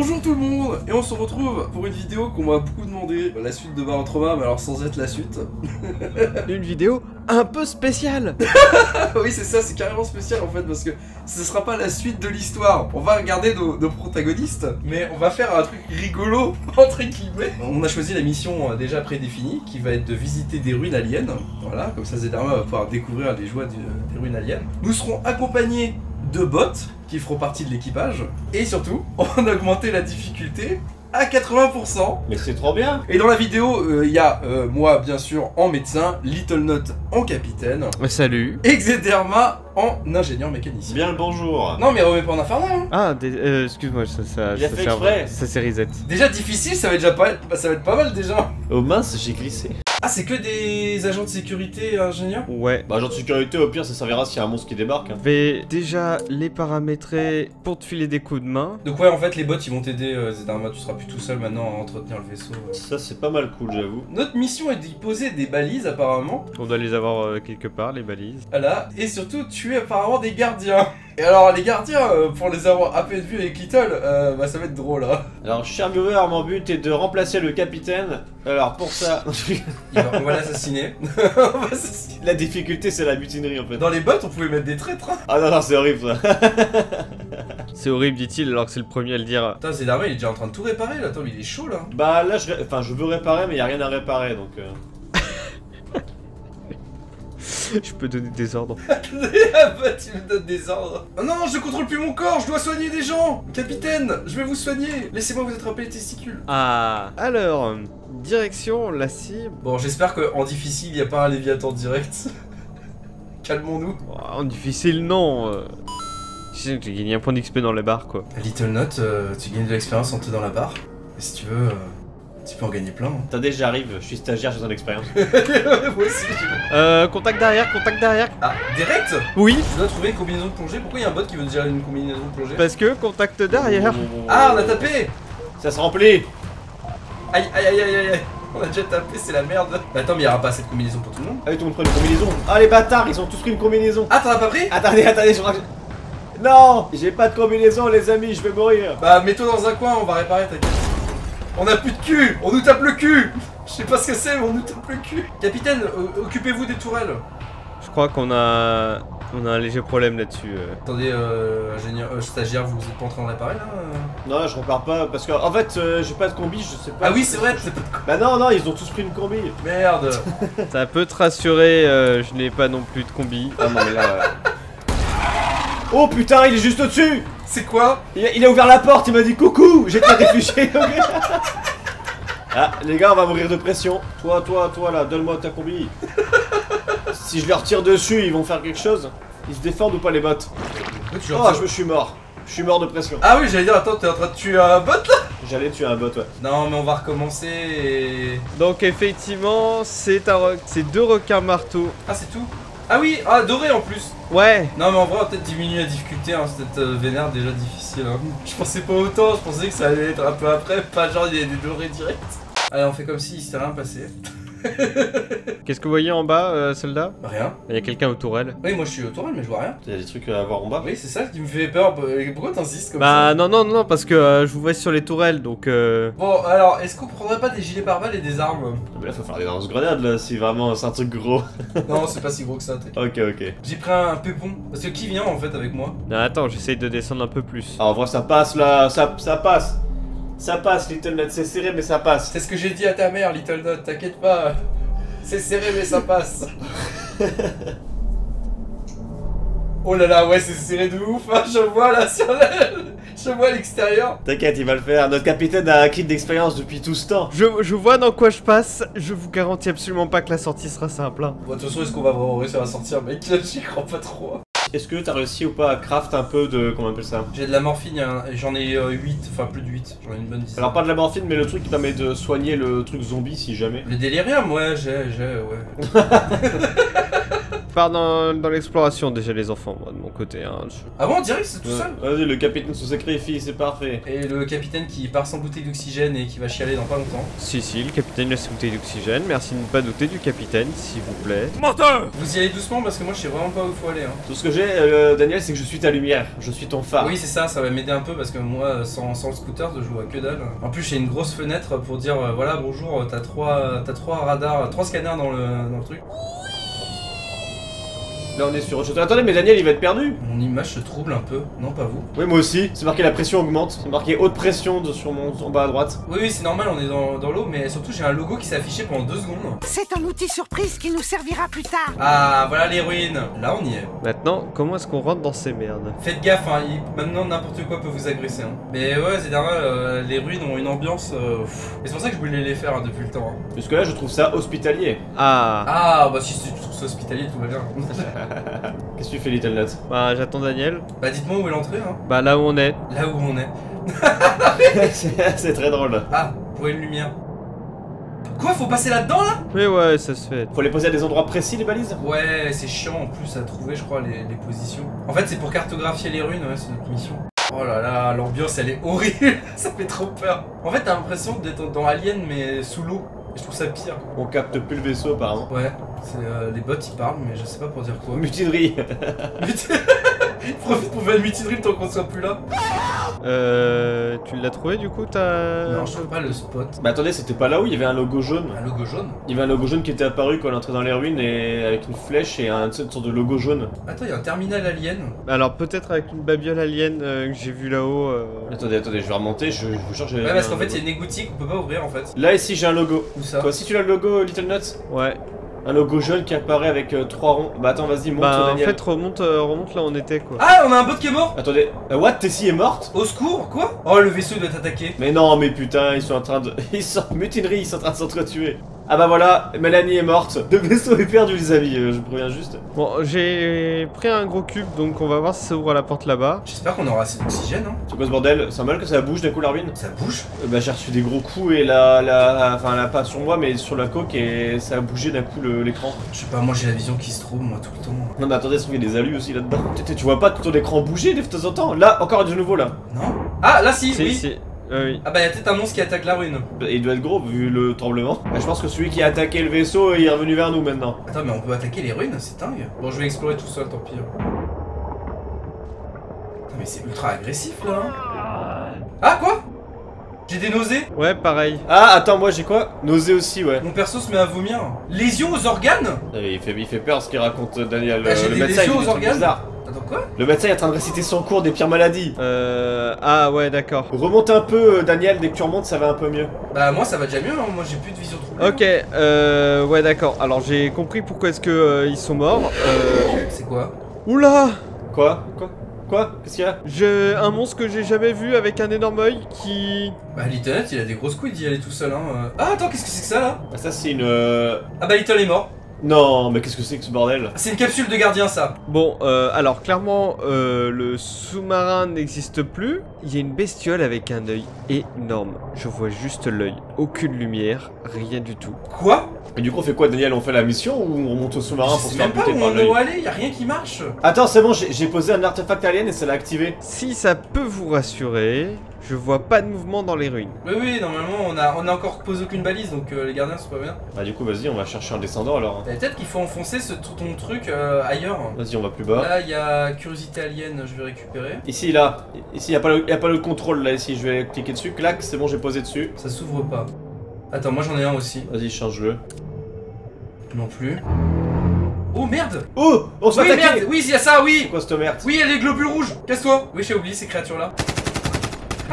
Bonjour tout le monde Et on se retrouve pour une vidéo qu'on m'a beaucoup demandé, la suite de Baron Trauma, mais alors sans être la suite. Une vidéo un peu spéciale oui c'est ça, c'est carrément spécial en fait, parce que ce sera pas la suite de l'histoire. On va regarder nos, nos protagonistes, mais on va faire un truc rigolo, entre guillemets. On a choisi la mission euh, déjà prédéfinie, qui va être de visiter des ruines aliens. Voilà, comme ça Zedama va pouvoir découvrir les joies des ruines aliens. Nous serons accompagnés de bots qui feront partie de l'équipage. Et surtout, on a augmenté la difficulté à 80%. Mais c'est trop bien Et dans la vidéo, euh, il y a euh, moi bien sûr en médecin, Little Note en capitaine, Salut et Xederma en ingénieur mécanicien. Bien le bonjour Non mais remets pas en infernal hein. Ah, euh, excuse-moi, ça, ça, Il a ça, fait ça- exprès. ça c'est reset. Déjà difficile, ça va déjà pas être, ça va être pas mal déjà. Oh mince, j'ai glissé. Ah c'est que des agents de sécurité ingénieurs Ouais. Bah, agent de sécurité, au pire, ça servira s'il y a un monstre qui débarque. hein. Je vais déjà les paramétrer pour te filer des coups de main. Donc ouais en fait les bots ils vont t'aider euh, Zederma, tu seras plus tout seul maintenant à entretenir le vaisseau. euh. Ça, c'est pas mal cool, j'avoue. Notre mission est d'y poser des balises apparemment. On doit les avoir euh, quelque part, les balises. Voilà, et surtout tuer apparemment des gardiens. Et alors les gardiens, euh, pour les avoir à peine vus avec Little, euh, bah ça va être drôle hein. Alors, cher viewer, mon but est de remplacer le capitaine. Alors, pour ça, Il va- on va l'assassiner. on va assassiner. la difficulté, c'est la mutinerie en fait. Dans les bots on pouvait mettre des traîtres. hein. Ah non, non, c'est horrible ça. C'est horrible, dit-il, alors que c'est le premier à le dire. Putain, Zederma il est déjà en train de tout réparer là, attends mais il est chaud là. Bah, là, je, ré- enfin, je veux réparer, mais y a rien à réparer donc. euh. Je peux donner des ordres. ah bah tu me donnes des ordres. Oh non, je contrôle plus mon corps, je dois soigner des gens. Capitaine, je vais vous soigner. Laissez-moi vous attraper les testicules. Ah Alors, direction la cible. Bon, j'espère qu'en difficile il n'y a pas un Léviathan direct. Calmons-nous. Oh, En difficile, non. euh. Tu sais que j'ai gagné un point d'XP dans les barres, quoi. Little Note, euh, tu gagnes de l'expérience en te dans la barre. Et si tu veux, euh, tu peux en gagner plein. hein. Attendez, j'arrive, je suis stagiaire, j'ai une expérience. Moi aussi. j'ai- Euh, contact derrière, contact derrière. Ah, direct? Oui, Je dois trouver une combinaison de plongée. Pourquoi il y a un bot qui veut déjà une combinaison de plongée? Parce que contact derrière. Ah, on a tapé Ça se remplit Aïe, aïe, aïe, aïe, aïe, aïe. On a déjà tapé, c'est la merde. Mais attends, mais il y aura pas assez de combinaisons pour tout le monde. Ah oui, tout le monde prend une combinaison. Ah, les bâtards, ils ont tous pris une combinaison. Ah, t'en as pas pris? Attendez, attendez, je crois que j'ai- Non J'ai pas de combinaison, les amis, je vais mourir. Bah, mets-toi dans un coin, on va réparer, t'inquiète. On a plus de cul On nous tape le cul Je sais pas ce que c'est, mais on nous tape le cul. Capitaine, o- occupez-vous des tourelles. Je crois qu'on a, on a un léger problème là-dessus. euh. Attendez, euh, ingénieur, euh, stagiaire, vous êtes pas en train de réparer là euh Non, je repars pas parce que en fait, euh, j'ai pas de combi, je sais pas. Ah oui, c'est vrai, c'est pas de Bah non, non, ils ont tous pris une combi. Merde Ça peut te rassurer, euh, je n'ai pas non plus de combi. Ah non, mais là. Oh putain, il est juste au-dessus C'est quoi il, a- il a ouvert la porte, il m'a dit coucou J'étais réfugié, Ah, les gars, on va mourir de pression. Toi, toi, toi là, donne-moi ta combi. si je leur tire dessus, ils vont faire quelque chose Ils se défendent ou pas les bots tu Oh, je me suis mort. Je suis mort de pression. Ah oui, j'allais dire, attends, t'es en train de tuer un bot là J'allais tuer un bot, ouais. Non, mais on va recommencer et... Donc effectivement, c'est un, c'est deux requins marteaux. Ah, c'est tout Ah oui, ah, doré en plus Ouais. Non mais en vrai on va peut-être diminuer la difficulté, hein, c'est peut-être euh, vénère déjà difficile. Hein. Je pensais pas autant, je pensais que ça allait être un peu après, pas genre il y a des dorés directs. Allez on fait comme si il s'était rien passé. Qu'est-ce que vous voyez en bas, euh, soldat Bah, Rien. Il y a quelqu'un aux tourelles. Oui moi je suis au tourelle mais je vois rien. Il y a des trucs à voir en bas? Oui c'est ça qui me fait peur, Bah, pourquoi t'insistes comme Bah ça? non non non parce que euh, je vous vois sur les tourelles donc euh... Bon alors est-ce qu'on prendrait pas des gilets pare-balles et des armes? Mais là, faut faire des lance-grenades là, si vraiment c'est un truc gros. Non c'est pas si gros que ça. ok, ok. J'ai pris un pépon, parce que qui vient en fait avec moi? Non, attends j'essaye de descendre un peu plus. Ah, en vrai, ça passe là, ça, ça passe. Ça passe, Little Nut, c'est serré, mais ça passe. C'est ce que j'ai dit à ta mère Little Dot, t'inquiète pas. C'est serré mais ça passe. Oh là là, ouais, c'est serré de ouf, hein, je vois là sur la... Je vois à l'extérieur. T'inquiète, il va le faire. Notre capitaine a acquis de l'expérience depuis tout ce temps. Je, je vois dans quoi je passe, je vous garantis absolument pas que la sortie sera simple. hein. Bon, de toute façon, est-ce qu'on va vraiment réussir à sortir, mec? Là, j'y crois pas trop. Est-ce que t'as réussi ou pas à craft un peu de. Comment on appelle ça J'ai de la morphine, hein, j'en ai 8, enfin plus de 8, j'en ai une bonne dizaine. Alors, pas de la morphine, mais le truc qui permet de soigner le truc zombie si jamais. Le délirium, ouais, j'ai, j'ai, ouais. pars dans, dans l'exploration déjà les enfants, moi de mon côté. Hein. Je- Ah bon, on dirait que c'est tout Ouais. seul Vas-y, le capitaine se sacrifie, c'est parfait. Et le capitaine qui part sans bouteille d'oxygène et qui va chialer dans pas longtemps. Si, si, le capitaine laisse une bouteille d'oxygène. Merci de ne pas douter du capitaine, s'il vous plaît. Vous y allez doucement parce que moi je sais vraiment pas où il faut aller. Hein. Tout ce que j'ai, euh, Daniel, c'est que je suis ta lumière. Je suis ton phare. Oui, c'est ça, ça va m'aider un peu parce que moi, sans, sans le scooter, je vois que dalle. En plus, j'ai une grosse fenêtre pour dire euh, voilà, bonjour, t'as trois, t'as trois radars, trois scanners dans le, dans le truc. Là, on est sur autre chose. Attendez, mais Daniel, il va être perdu. Mon image se trouble un peu, non pas vous Oui, moi aussi. C'est marqué la pression augmente. C'est marqué haute pression de- sur mon en bas à droite. Oui, oui, c'est normal, on est dans, dans l'eau, mais surtout j'ai un logo qui s'est affiché pendant deux secondes. C'est un outil surprise qui nous servira plus tard. Ah, voilà les ruines Là, on y est. Maintenant, comment est-ce qu'on rentre dans ces merdes? Faites gaffe, hein, il- maintenant n'importe quoi peut vous agresser. Hein. Mais ouais, c'est normal, euh, les ruines ont une ambiance. euh. Et c'est pour ça que je voulais les faire hein, depuis le temps. hein. Parce que là, je trouve ça hospitalier. Ah, Ah, bah si tu hospitalier, tout va bien. Qu'est-ce que tu fais, Little Nut bah j'attends Daniel. bah dites-moi où est l'entrée, hein. Bah là où on est. Là où on est. C'est très drôle. Ah, où est une lumière? Quoi, faut passer là-dedans là? Mais ouais, ça se fait. Faut les poser à des endroits précis, les balises? Ouais, c'est chiant en plus à trouver, je crois, les, les positions. En fait, c'est pour cartographier les ruines, ouais, c'est notre mission. Oh là là, l'ambiance elle est horrible, ça fait trop peur. En fait, t'as l'impression d'être dans Alien mais sous l'eau. Et je trouve ça pire. On capte plus le vaisseau, apparemment. Ouais, c'est euh, les bots ils parlent, mais je sais pas pour dire quoi. Mutinerie. Profite pour faire une mutinerie tant qu'on soit plus là. Euh, tu l'as trouvé du coup ta... Non, je trouve pas le spot. bah attendez, c'était pas là où il y avait un logo jaune Un logo jaune Il y avait un logo jaune qui était apparu quand on entrait dans les ruines et avec une flèche et un une sorte de logo jaune. Attends, il y a un terminal alien. Alors peut-être avec une babiole alien euh, que j'ai vue là-haut. euh, Attendez, attendez, je vais remonter, je, je vous jure que j'avais Ouais, parce qu'en fait, il y a une égoutille qu'on peut pas ouvrir en fait. Là ici j'ai un logo. Où ça Toi aussi tu as le logo Little Nuts? Ouais. Un logo jaune qui apparaît avec euh, trois ronds. Bah attends, vas-y, monte Bah en Daniel. fait remonte, euh, remonte là où on était quoi. Ah, on a un bot qui est mort Attendez, euh, what Tessie est morte Au secours Quoi Oh, le vaisseau doit être attaqué. Mais non, mais putain, ils sont en train de. Ils sont mutinerie, ils sont en train de s'entretuer. Ah bah voilà, Mélanie est morte. Le vaisseau est perdu, les amis, euh, je préviens juste. Bon, j'ai pris un gros cube donc on va voir si ça ouvre la porte là-bas. J'espère qu'on aura assez d'oxygène. Hein. C'est quoi ce bordel C'est mal que ça bouge d'un coup la ruine Ça bouge? Euh, Bah j'ai reçu des gros coups et la, la, enfin la pas sur moi mais sur la coque et ça a bougé d'un coup le- l'écran. Je sais pas, moi j'ai la vision qui se trouve, moi tout le temps. Non mais attendez, est-ce qu'il y a des alus aussi là-dedans? Tu, tu vois pas ton écran bouger de temps en temps? Là, encore de nouveau là. Non? Ah, là si, Si, oui. si. Euh, oui. Ah bah, il y a peut-être un monstre qui attaque la ruine. Bah, Il doit être gros vu le tremblement. Bah, je pense que celui qui a attaqué le vaisseau il est revenu vers nous maintenant. Attends, mais on peut attaquer les ruines, c'est dingue. Bon, je vais explorer tout seul, tant pis. hein. Putain, mais c'est ultra agressif là. hein. Ah, quoi? J'ai des nausées Ouais, pareil. Ah attends, moi j'ai quoi? Nausée aussi, ouais. Mon perso se met à vomir. Lésion aux organes? Ah, Il fait, il fait peur ce qu'il raconte euh, Daniel. Bah, j'ai Euh, le des médecin lésions aux organes? bizarres. Quoi Le médecin est en train de réciter son cours des pires maladies. Euh... Ah ouais, d'accord. Remonte un peu, euh, Daniel, dès que tu remontes, ça va un peu mieux. Bah, moi ça va déjà mieux, hein. moi j'ai plus de vision troublée. Ok, euh... Ouais, d'accord. Alors j'ai compris pourquoi est-ce que euh, ils sont morts. Euh... C'est quoi Oula Quoi Quoi Quoi Qu'est-ce qu'il y a J'ai un monstre que j'ai jamais vu avec un énorme œil qui... Bah, Little il a des grosses couilles d'y aller tout seul, hein. euh. Ah, attends, qu'est-ce que c'est que ça là Ah, Ça, c'est une. euh, Ah, bah, Little est mort. Non, mais qu'est-ce que c'est que ce bordel? C'est une capsule de gardien, ça. Bon, euh, alors clairement, euh, le sous-marin n'existe plus. Il y a une bestiole avec un œil énorme. Je vois juste l'œil. Aucune lumière, rien du tout. Quoi? Et du coup, on fait quoi, Daniel? On fait la mission ou on monte au sous-marin pour se sais faire même pas buter où par on l'œil? aller, y a rien qui marche. Attends, c'est bon, j'ai posé un artefact alien et ça l'a activé. Si ça peut vous rassurer, je vois pas de mouvement dans les ruines. Oui, oui, normalement on a, on a encore posé aucune balise donc euh, les gardiens sont pas bien. Bah, du coup, vas-y, on va chercher un descendant alors. Eh, Peut-être qu'il faut enfoncer ce, ton truc euh, ailleurs. Vas-y, on va plus bas. Là, il y a curiosité alien, je vais récupérer. Ici, là. Ici, y a, pas le- y a pas le contrôle là, ici. Je vais cliquer dessus. Clac, c'est bon, j'ai posé dessus. Ça s'ouvre pas. Attends, moi j'en ai un aussi. Vas-y, change-le. Non plus. Oh merde Oh On se fait Oui, attaquer merde Oui, il y a ça, oui quoi cette merde Oui, il y a les globules rouges Casse-toi Oui, j'ai oublié ces créatures-là.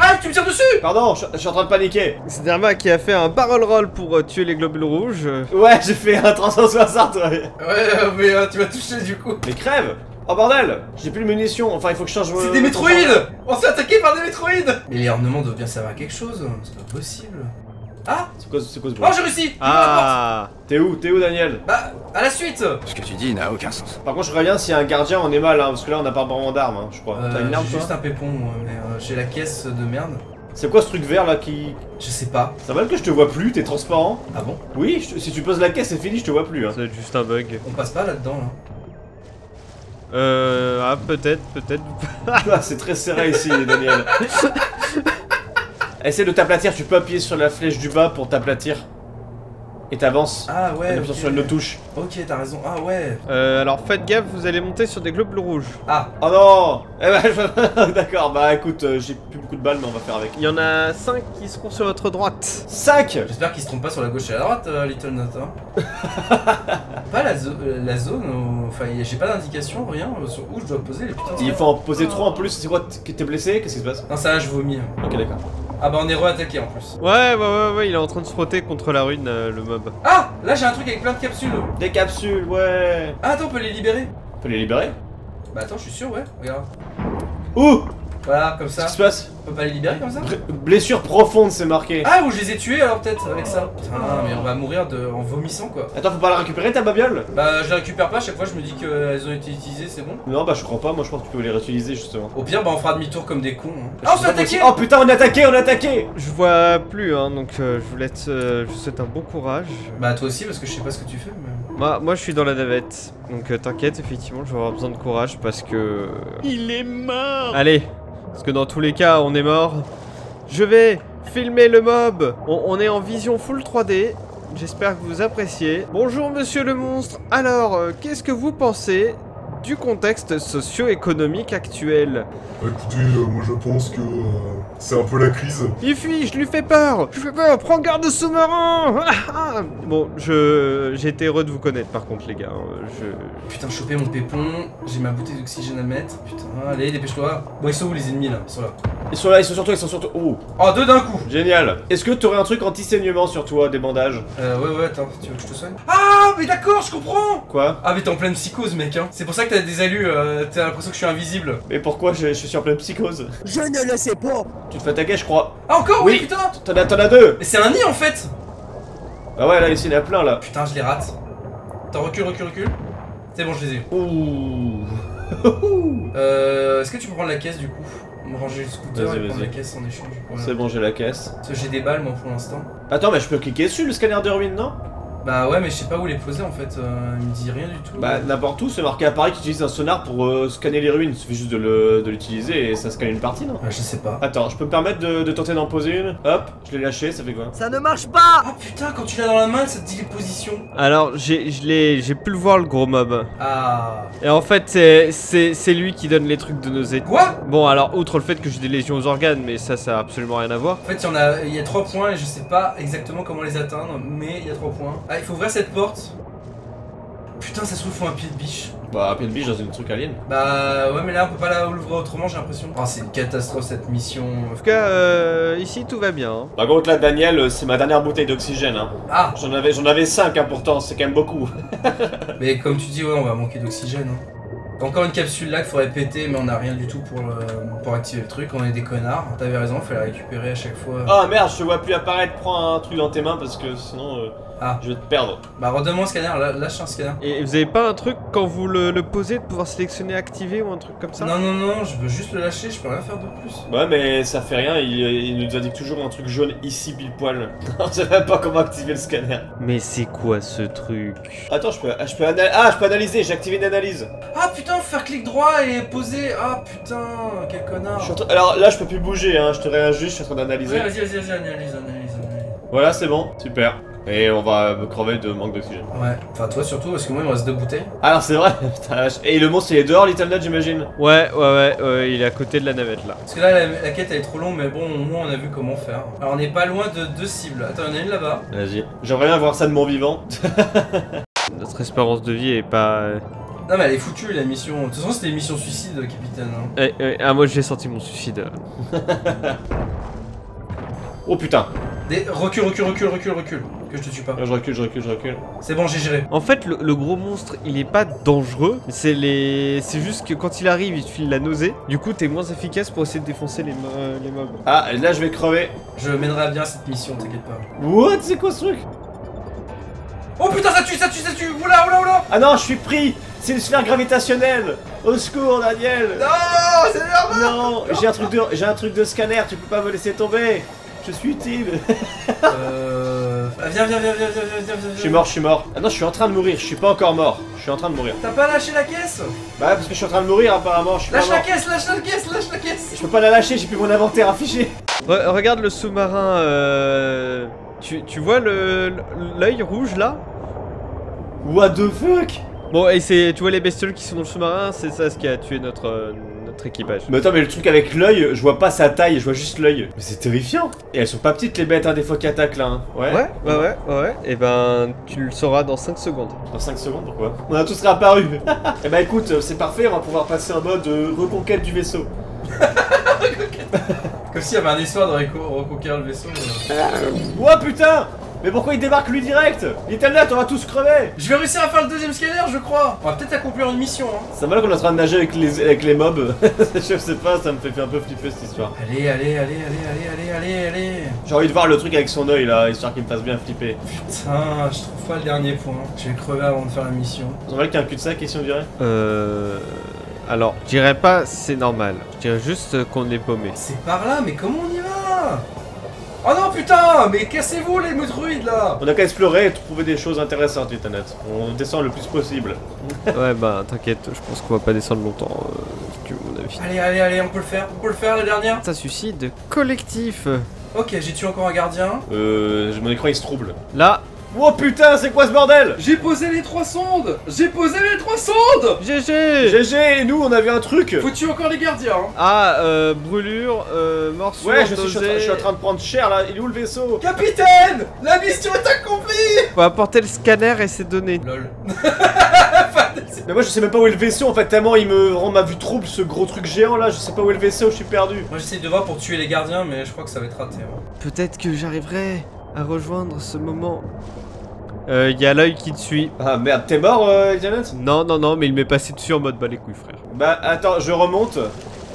Ah, tu me tires dessus Pardon, je je suis en train de paniquer. C'est Derma qui a fait un barrel roll pour euh, tuer les globules rouges. Ouais, j'ai fait un 360, ouais. Ouais, euh, mais euh, tu m'as touché du coup. Mais crève Oh bordel J'ai plus de munitions, enfin il faut que je change C'est euh, des métroïdes On se fait attaquer par des métroïdes Mais les ornements doivent bien servir à quelque chose, c'est pas possible. Ah C'est quoi, c'est quoi ce Oh, bruit j'ai réussi Ah T'es où T'es où Daniel Bah, à la suite Ce que tu dis n'a aucun sens. Par contre je reviens s'il y a un gardien on est mal hein, parce que là on n'a pas vraiment d'armes hein, je crois. T'as Euh, une arme juste un pépon, moi, mais euh, j'ai la caisse de merde. C'est quoi ce truc vert là qui... Je sais pas. Ça va que je te vois plus, t'es transparent Ah bon Oui, je si tu poses la caisse c'est fini, je te vois plus hein. Être juste un bug. On passe pas là-dedans, là. Euh, ah, peut-être, peut-être. Ah, c'est très serré ici, Daniel. Essaie de t'aplatir, tu peux appuyer sur la flèche du bas pour t'aplatir. Et t'avances. Ah ouais. appuyant ok. sur une autre touche. Ok, t'as raison. Ah ouais. Euh, alors faites gaffe, vous allez monter sur des globes rouges. Ah, Oh non Eh ben, je- D'accord, bah écoute, euh, j'ai plus beaucoup de balles, mais on va faire avec. Il y en a 5 qui seront sur votre droite. 5 j'espère qu'ils se trompent pas sur la gauche et la droite, euh, Little Nut. hein. pas la, zo- euh, la zone, euh, enfin, j'ai pas d'indication, rien sur où je dois poser les putains de Il faut en poser 3 en plus, c'est quoi T'es blessé? Qu'est-ce qui se passe? Non, ça là, je vomis. Ok, d'accord. Ah bah, on est re-attaqué en plus. Ouais, ouais, ouais, ouais, il est en train de se frotter contre la ruine, euh, le mob. Ah, là j'ai un truc avec plein de capsules. Des capsules, ouais Ah, attends, on peut les libérer. On peut les libérer? Bah, attends, je suis sûr, ouais. Regarde. Ouh Voilà, comme Qu'est-ce ça. qui se passe On peut pas les libérer comme ça Blessure profonde, c'est marqué. Ah, ou je les ai tués alors peut-être avec ça. Putain, mais on va mourir de... en vomissant quoi. Attends, faut pas la récupérer ta babiole? Bah, je les récupère pas, à chaque fois je me dis qu'elles ont été utilisées, c'est bon. Non, bah je crois pas, moi je pense que tu peux les réutiliser justement. Au pire, bah, on fera demi-tour comme des cons. hein. Ah, on s'est attaqué Oh putain, on est attaqué, on est attaqué Je vois plus, hein, donc euh, je vous laisse, euh, je vous souhaite un bon courage. Bah, toi aussi, parce que je sais pas ce que tu fais. Mais... Moi, moi je suis dans la navette, donc euh, t'inquiète, effectivement, je vais avoir besoin de courage parce que... Il est mort Allez, parce que dans tous les cas, on est mort. Je vais filmer le mob. On, est en vision full 3D. J'espère que vous appréciez. Bonjour monsieur le monstre. Alors, euh, qu'est-ce que vous pensez du contexte socio-économique actuel Écoutez, euh, moi je pense que euh, c'est un peu la crise. Il fuit, je lui fais peur Je lui fais peur, prends garde au sous-marin. Bon, je... J'ai été heureux de vous connaître par contre les gars. hein. Je... Putain, choper mon pépon, j'ai ma bouteille d'oxygène à mettre. Putain, allez, dépêche-toi. Bon, ils sont où les ennemis là? Ils sont là. Ils sont là, ils sont sur toi, ils sont sur toi. Oh, Oh, deux d'un coup génial Est-ce que t'aurais un truc anti-saignement sur toi, des bandages? Euh, ouais, ouais, attends, tu veux que je te soigne? Ah, mais d'accord, je comprends Quoi? Ah, mais t'es en pleine psychose, mec, hein. C'est pour ça que t'as des allus, euh, t'as l'impression que je suis invisible. Mais pourquoi je, je suis en pleine psychose Je ne le sais pas Tu te fais attaquer, je crois. Ah, encore Oui, Oui. putain T'en as, t'en as deux Mais c'est un nid en fait Ah ouais, là, ici, il y en a plein, là. Putain, je les rate. Attends, recule, recule, recule. C'est bon, je les ai. Ouh Euh, est-ce que tu peux prendre la caisse du coup? Me ranger le scooter et prendre la caisse en échange. Voilà. C'est bon, j'ai la caisse. Parce que j'ai des balles moi pour l'instant. Attends, mais je peux cliquer dessus, le scanner de ruine, non? Bah ouais, mais je sais pas où les poser en fait. Euh, il me dit rien du tout. Bah, n'importe où, c'est marqué appareil qui utilise un sonar pour euh, scanner les ruines. Il suffit juste de le- de l'utiliser et ça scanne une partie, non Bah, je sais pas. Attends, je peux me permettre de, de tenter d'en poser une Hop, je l'ai lâché, ça fait quoi Ça ne marche pas Ah putain, quand tu l'as dans la main, ça te dit les positions. Alors, j'ai je l'ai- j'ai pu le voir le gros mob. Ah. Et en fait, c'est- c'est c'est lui qui donne les trucs de nausée. Quoi? Bon, alors, outre le fait que j'ai des lésions aux organes, mais ça, ça a absolument rien à voir. En fait, il y en a, il y a trois points et je sais pas exactement comment les atteindre, mais il y a trois points. Ah, il faut ouvrir cette porte. Putain, ça se trouve, faut un pied de biche. Bah, pied de biche dans une truc alien. Bah ouais, mais là, on peut pas la- l'ouvrir autrement, j'ai l'impression. Ah, c'est une catastrophe cette mission. En tout cas, euh, ici, tout va bien. hein. Par contre, là, Daniel, euh, c'est ma dernière bouteille d'oxygène. Hein. Ah, J'en avais, j'en avais 5 hein, pourtant, c'est quand même beaucoup. mais comme tu dis, ouais, on va manquer d'oxygène. hein. Encore une capsule là qu'il faudrait péter, mais on a rien du tout pour, euh, pour activer le truc. On est des connards. T'avais raison, fallait la récupérer à chaque fois. Ah merde, je te vois plus apparaître, prends un truc dans tes mains parce que sinon euh, Ah. je vais te perdre. Bah, redonne-moi un scanner, là, lâche un scanner. Et vous avez pas un truc, quand vous le, le posez, de pouvoir sélectionner activer ou un truc comme ça? Non, non, non, je veux juste le lâcher, je peux rien faire de plus. Ouais, mais ça fait rien, il, il nous indique toujours un truc jaune ici pile poil. On sait même pas comment activer le scanner. Mais c'est quoi ce truc? Attends, je peux, ah, je peux, ana- ah, je peux analyser, j'ai activé une analyse. Ah putain, faut faire clic droit et poser. Ah putain, quel connard. Je suis en train- Alors là, je peux plus bouger, hein, je te réajuste, je suis en train d'analyser. Ouais, vas-y, vas-y, vas-y, analyse, analyse, analyse. Voilà, c'est bon, super. Et on va me crever de manque d'oxygène. Ouais, enfin toi surtout, parce que moi il me reste deux bouteilles. Alors c'est vrai, putain la vache. Et le monstre il est dehors, Little Nut, j'imagine Ouais, ouais, ouais, ouais, il est à côté de la navette là. Parce que là, la, la quête elle est trop longue, mais bon, au moins on a vu comment faire. Alors on est pas loin de deux cibles. Attends, il y en a une là-bas. Vas-y. J'aimerais bien voir ça de mon vivant. Notre espérance de vie est pas. Non, mais elle est foutue la mission. De toute façon, c'était une mission suicide, capitaine. hein. eh, eh, ah, moi j'ai senti mon suicide. Oh putain. Des... Recule, recule, recule, recule, recule. Que je te tue pas. Je recule, je recule, je recule. C'est bon, j'ai géré. En fait, le, le gros monstre, il est pas dangereux. C'est les, c'est juste que quand il arrive, il te file la nausée. Du coup, t'es moins efficace pour essayer de défoncer les, mo- euh, les mobs. Ah, là je vais crever. Je mènerai à bien cette mission, t'inquiète pas. What? C'est quoi ce truc? Oh putain, ça tue, ça tue, ça tue Oula, oula, oula Ah non, je suis pris C'est une sphère gravitationnelle Au secours, Daniel Non, c'est Non J'ai un truc de j'ai un truc de scanner, tu peux pas me laisser tomber Je suis utile. Euh... ah, Viens, viens, viens, viens, viens, viens, viens, viens. Je suis mort, je suis mort. Ah non, je suis en train de mourir, je suis pas encore mort. Je suis en train de mourir. T'as pas lâché la caisse? Bah, parce que je suis en train de mourir apparemment, je suis pas Lâche la mort. caisse, lâche la caisse, lâche la caisse Je peux pas la lâcher, j'ai plus mon inventaire affiché. Re- regarde le sous-marin. euh, Tu, tu vois le l'œil rouge là? What the fuck? Bon, et c'est tu vois les bestioles qui sont dans le sous-marin, c'est ça ce qui a tué notre euh, notre équipage. Mais attends, mais le truc avec l'œil, je vois pas sa taille, je vois juste l'œil. Mais c'est terrifiant. Et elles sont pas petites les bêtes, hein, des fois qui attaquent là. Hein. Ouais. Ouais, ouais, ouais, ouais, ouais. Et ben, tu le sauras dans 5 secondes. Dans 5 secondes, pourquoi? On a tous réapparu. Eh bah écoute, c'est parfait, on va pouvoir passer en mode euh, reconquête du vaisseau. Comme s'il y avait un histoire de reco- reconquérir le vaisseau. euh. Ouah putain Mais pourquoi il débarque lui direct? Il était là, on va tous crever Je vais réussir à faire le deuxième scanner, je crois On va peut-être accomplir une mission, hein Ça va là qu'on est en train de nager avec les, avec les mobs. je sais pas, ça me fait un peu flipper cette histoire. Allez, allez, allez, allez, allez, allez, allez, allez J'ai envie de voir le truc avec son œil là, histoire qu'il me fasse bien flipper. Putain, je trouve pas le dernier point. Je vais crever avant de faire la mission. C'est normal qu'il y a un cul-de-sac ici on dirait Euh. Alors, je dirais pas c'est normal. Je dirais juste qu'on est paumé. C'est par là, mais comment on y va? Oh non, putain Mais cassez-vous les druides là On a qu'à explorer et trouver des choses intéressantes, Internet. On descend le plus possible. ouais, bah t'inquiète, je pense qu'on va pas descendre longtemps, euh, si tu veux mon avis. Allez, allez, allez, on peut le faire, on peut le faire la dernière Ça suicide collectif. Ok, j'ai tué encore un gardien. Euh. Mon écran il se trouble. Là, Oh putain, c'est quoi ce bordel? J'ai posé les trois sondes J'ai posé les trois sondes GG GG, et nous on avait un truc Faut tuer encore les gardiens hein. Ah, euh, brûlure, euh, morsure, Ouais, je suis, je suis en train- nausée. je suis en train de prendre cher là, il est où le vaisseau? Capitaine La mission est accomplie Faut apporter le scanner et ses données. Lol. Mais moi je sais même pas où est le vaisseau en fait, tellement il me rend ma vue trouble ce gros truc géant là, je sais pas où est le vaisseau, je suis perdu. Moi j'essaie de voir pour tuer les gardiens, mais je crois que ça va être raté. hein. Peut-être que j'arriverai à rejoindre ce moment. Euh, y a l'œil qui te suit. Ah merde, t'es mort, euh, Janet? Non, non, non, mais il m'est passé dessus en mode bah les couilles, frère. Bah attends, je remonte.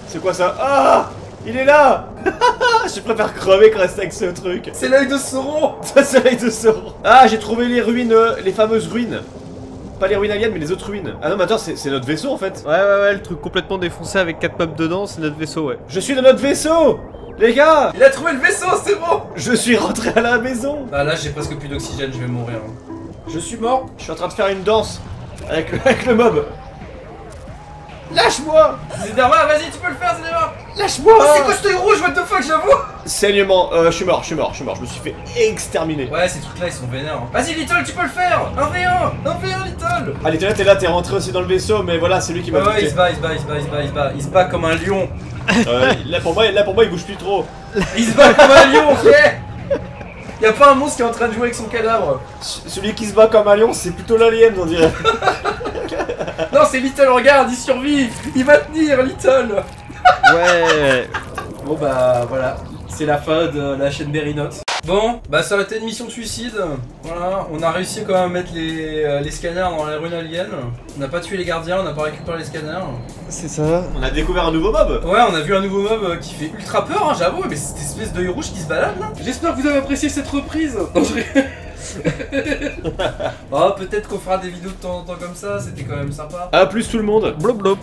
C'est quoi ça? Ah Il est là Je préfère crever que rester avec ce truc. C'est l'œil de Sauron Ça c'est l'œil de Sauron. Ah, j'ai trouvé les ruines, euh, les fameuses ruines. Pas les ruines aliens, mais les autres ruines. Ah non, mais attends, c'est notre vaisseau en fait. Ouais, ouais, ouais, le truc complètement défoncé avec 4 mobs dedans, c'est notre vaisseau, ouais. Je suis dans notre vaisseau Les gars Il a trouvé le vaisseau, c'est bon Je suis rentré à la maison Bah là j'ai presque plus d'oxygène, je vais mourir. hein. Je suis mort Je suis en train de faire une danse avec avec le mob. Lâche-moi Zédarma, vas-y, tu peux le faire, Zédarma Lâche-moi Oh, c'est quoi ce rouge, what the fuck, j'avoue Saignement, euh, je suis mort, je suis mort, je suis mort, je me suis fait exterminer. Ouais, ces trucs là ils sont vénères. hein. Vas-y, Little, tu peux le faire 1v1 1v1, Little Allez, t'es là, t'es là, t'es rentré aussi dans le vaisseau, mais voilà, c'est lui qui m'a Ouais, ouais, il se bat, il se bat, il se bat, il se bat, il se bat. Il se bat comme un lion. Euh, là, pour moi, là pour moi, il bouge plus trop. Il se bat comme un lion, ok Y'a pas un monstre qui est en train de jouer avec son cadavre. Celui qui se bat comme un lion, c'est plutôt l'alien, on dirait. Non, c'est Little, regarde, il survit Il va tenir, Little Ouais. Bon bah voilà, c'est la fin de la chaîne Berinox. Bon, bah ça aurait été une mission de suicide. Voilà, on a réussi quand même à mettre les, euh, les scanners dans les runes aliens. On n'a pas tué les gardiens, on n'a pas récupéré les scanners. C'est ça. On a découvert un nouveau mob. Ouais, on a vu un nouveau mob euh, qui fait ultra peur, hein, j'avoue, mais cette espèce d'œil rouge qui se balade là. J'espère que vous avez apprécié cette reprise. Non, je rigole. Oh, peut-être qu'on fera des vidéos de temps en temps comme ça, c'était quand même sympa. A plus tout le monde. Blop blop.